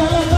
Angela.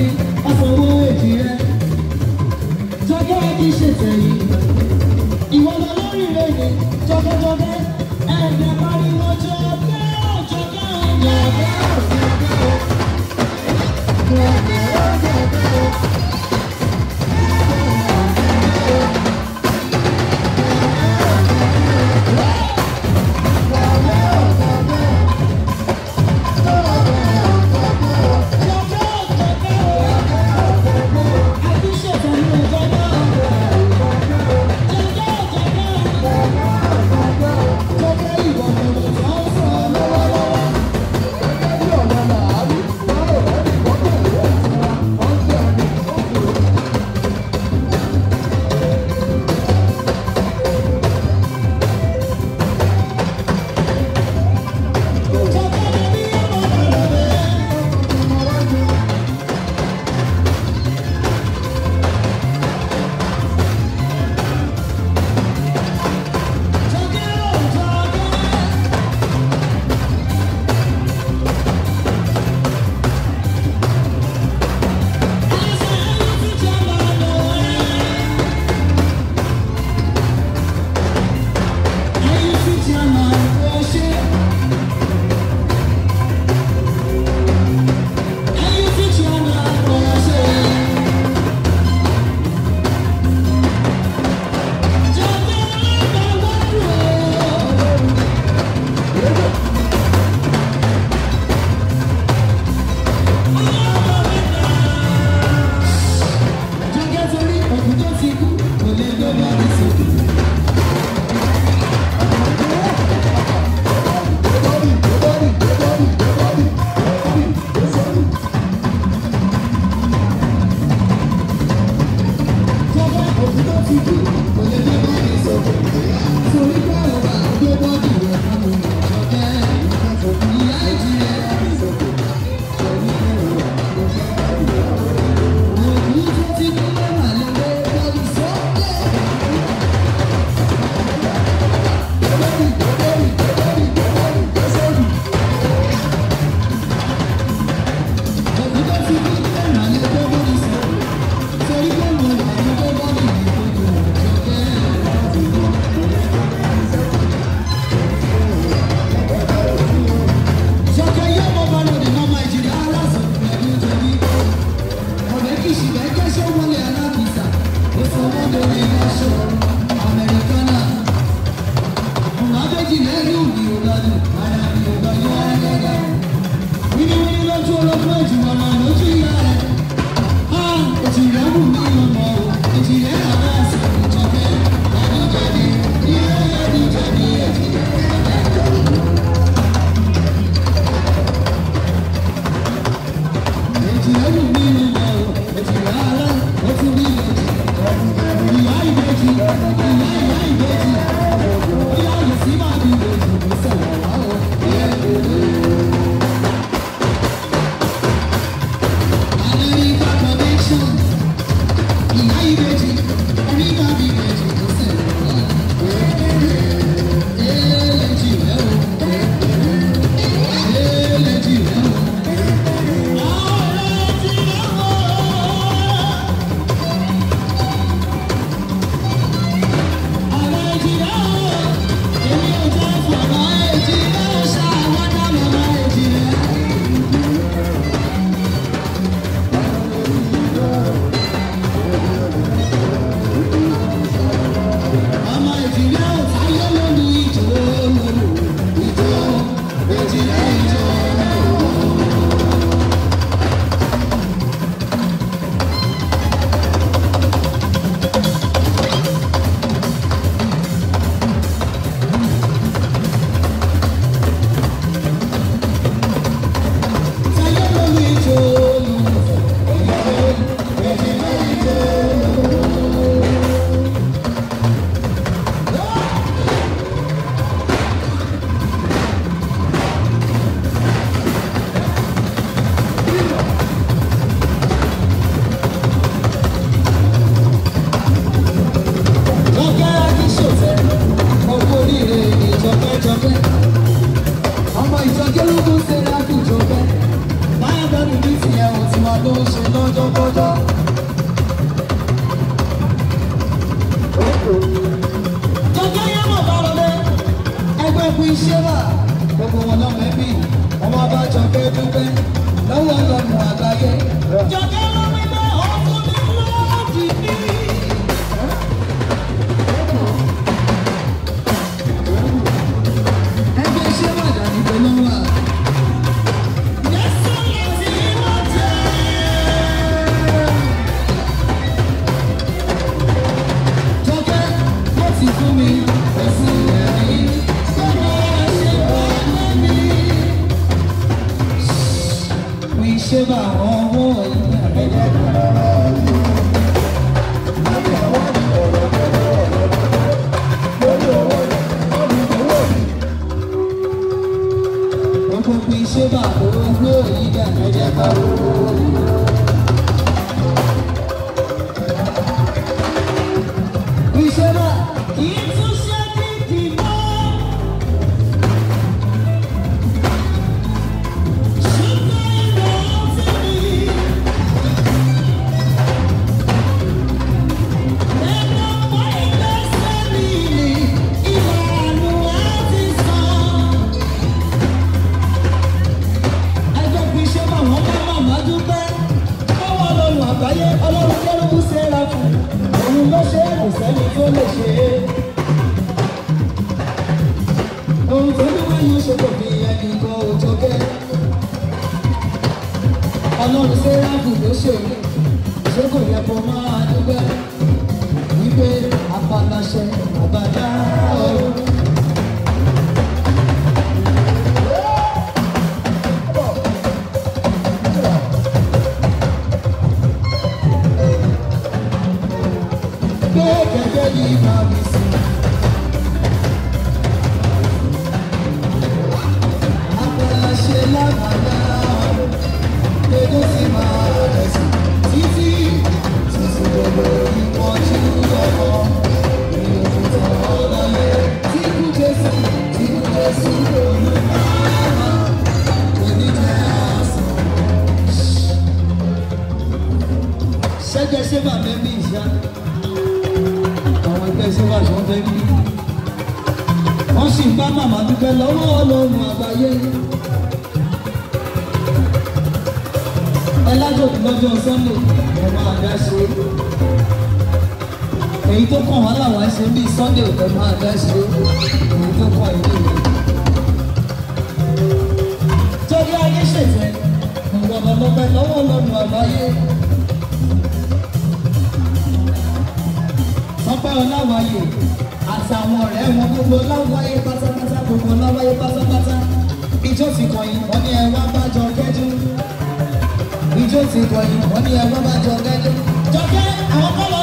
Thank you. bí ṣẹ́wà gbogbo wọn lọ́mọ ẹbí ọmọ abájọ pé dúpẹ́ lọ́wọ́ lọ́mọ àgbáyé. jọ̀dẹ́ bá màmá dúpẹ́ lọ́wọ́ ọlọ́run àgbáyé. ẹlágòkè lọ́jọ́ sunday ọmọ àga ṣe èyí tó kàn wá làwọn ṣe bí sunday ọmọ àga ṣe èyí tó kàn ìlú rẹ̀. torí ayé ṣètẹ́ ìwọ̀n ọlọ́pẹ́ lọ́wọ́ ọlọ́run àgbáyé. sọpẹ́ ọláwàyè àtàwọn ọ̀rẹ́ wọn gbogbo láwáyé pátápátá gbogbo láwáyé pátápátá ijó ti kọ̀yìn wọ́n ní ẹ wá bá jọ kẹ́jú ijó ti kọ̀yìn wọ́n ní ẹ bá jọ kẹ́jú jọkẹ́ àwọn kọ́lọ́.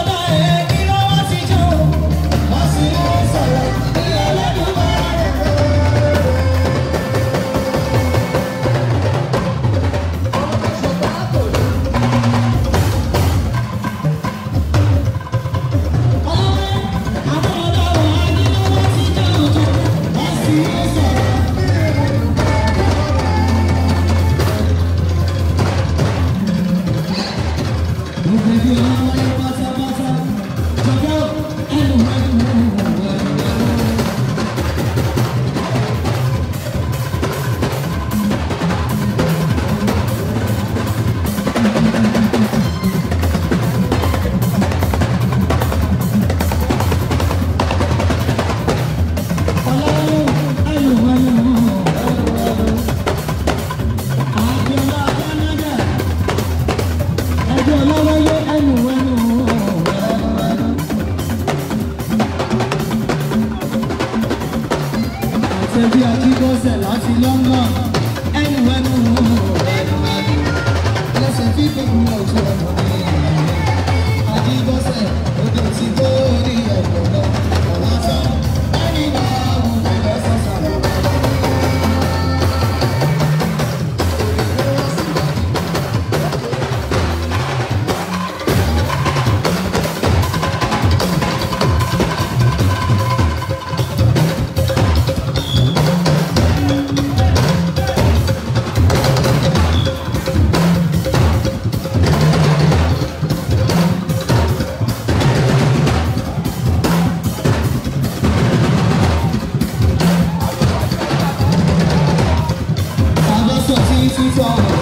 있어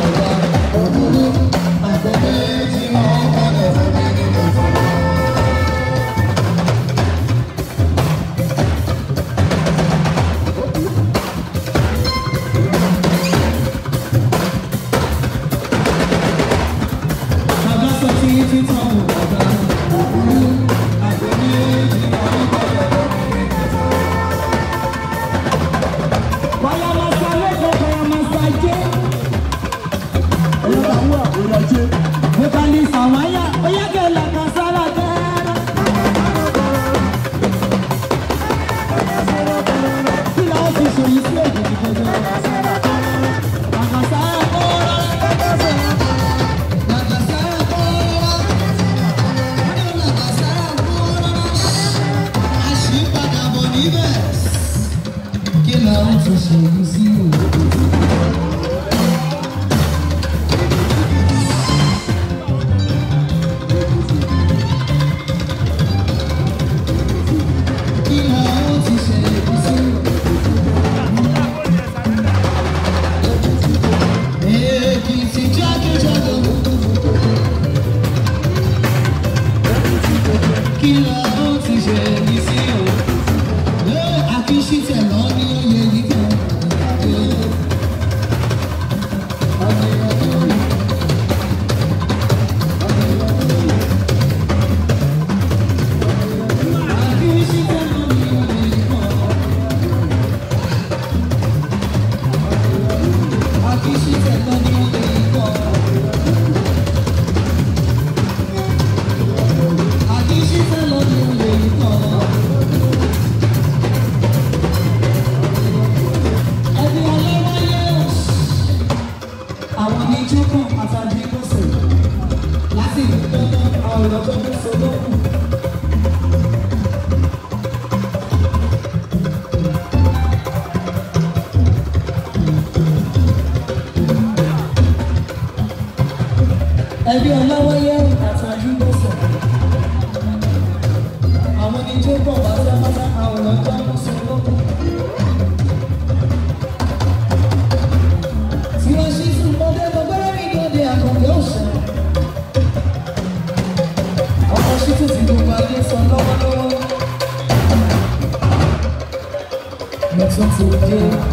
Thank you.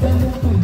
Thank you.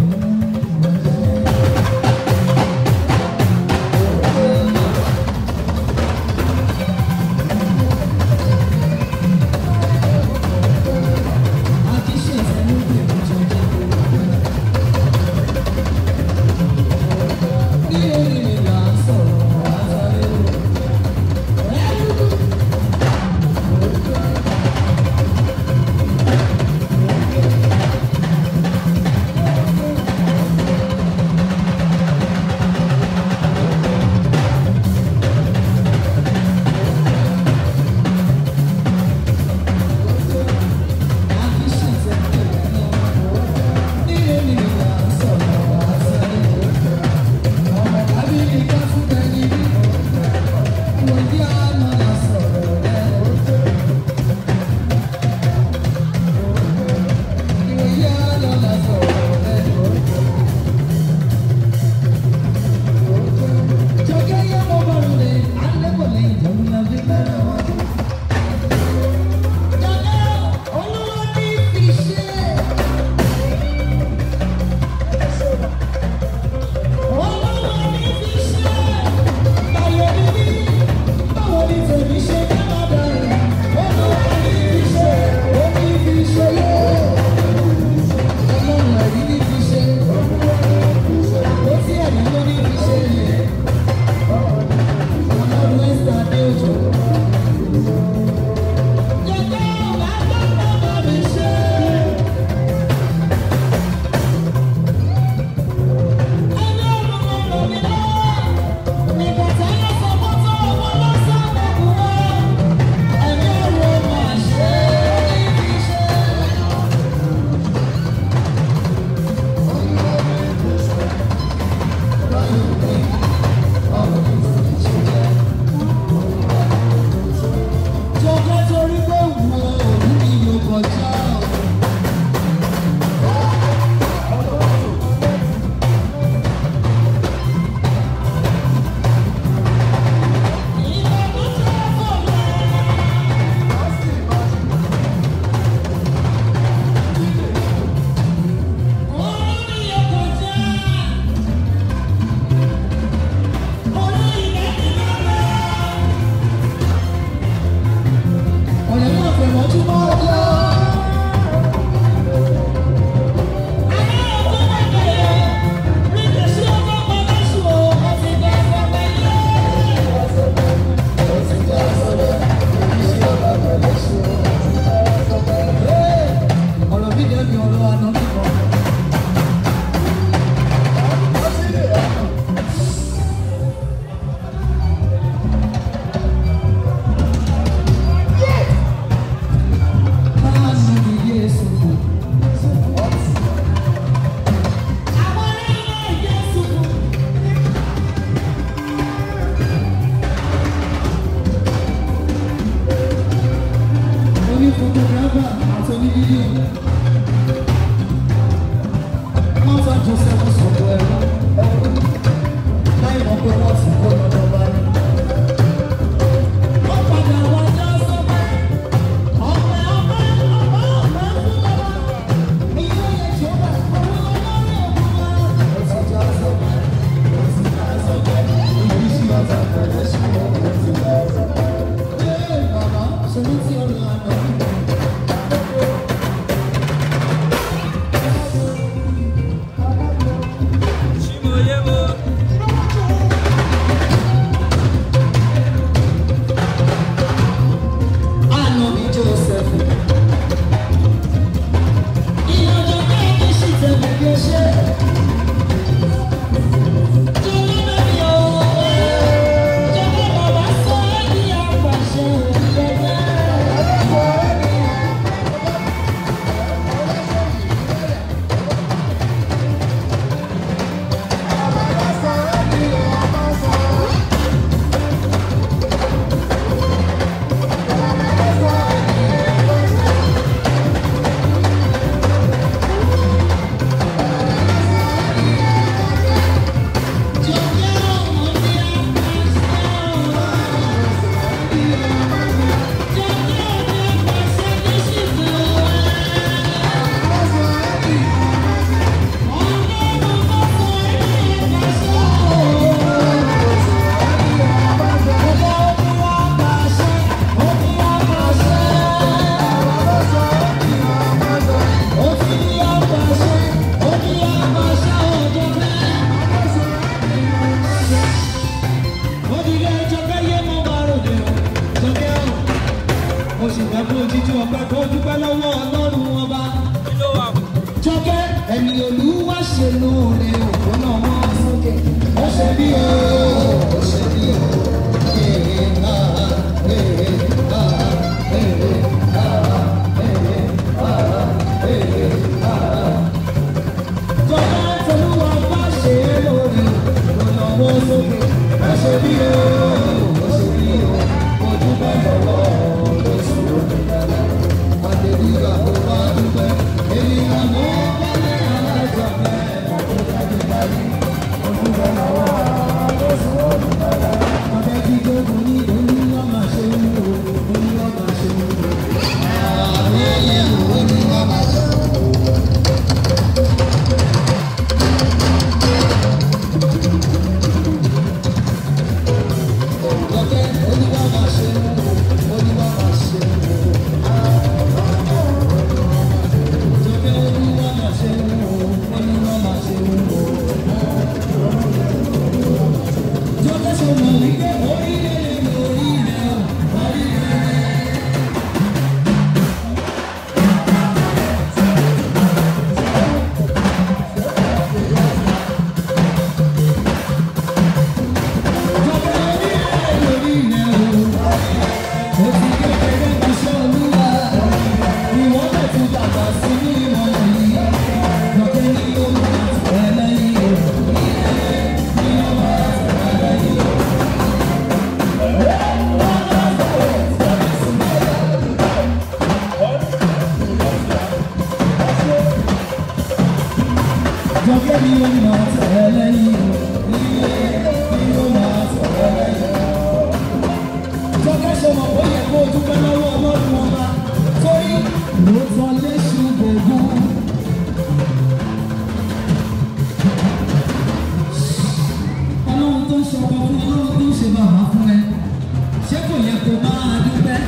kò máa dúpẹ́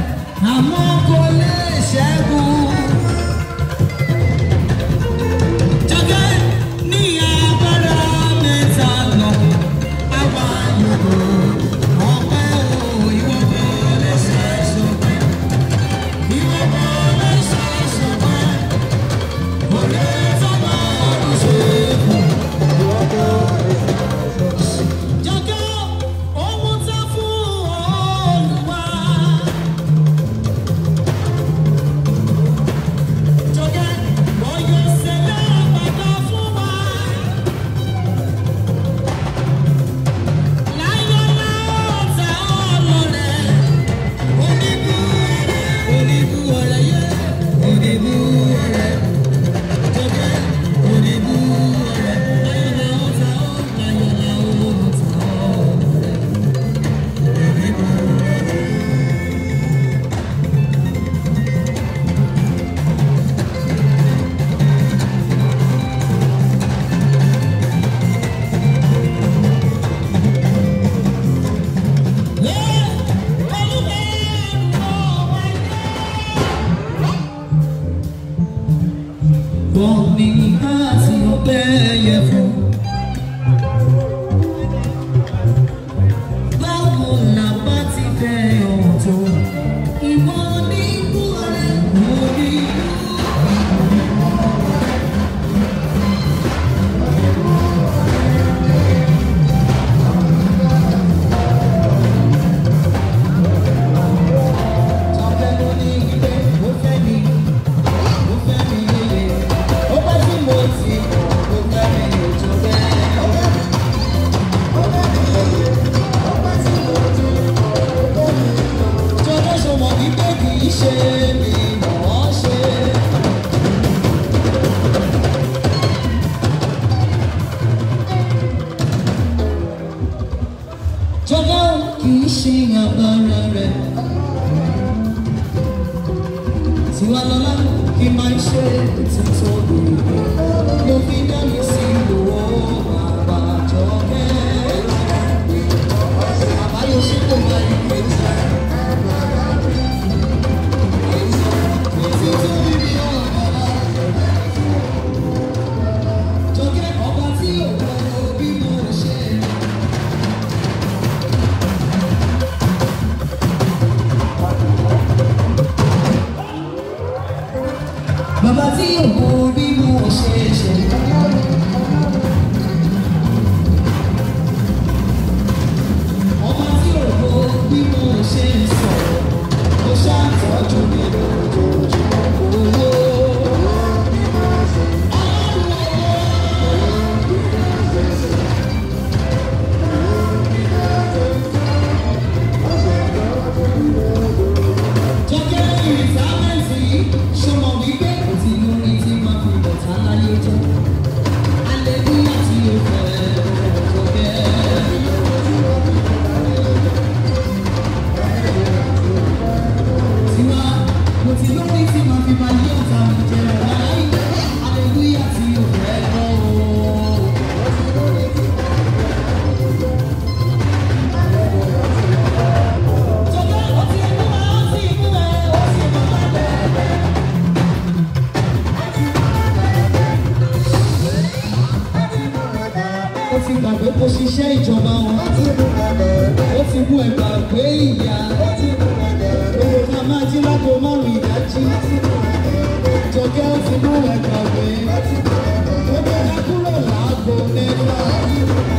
àmọ́ kò lè ṣẹ́gun. Bog mi hazi obeje kò ṣiṣẹ́ ìjọba wọn. ó ti mú ẹ̀bà gbé ìyá. owó ká máa jí lágbo márùn ìdájí. jọjẹ́ ó ti mú ẹ̀bà gbé. ó ká kúrò láago mẹ́fà.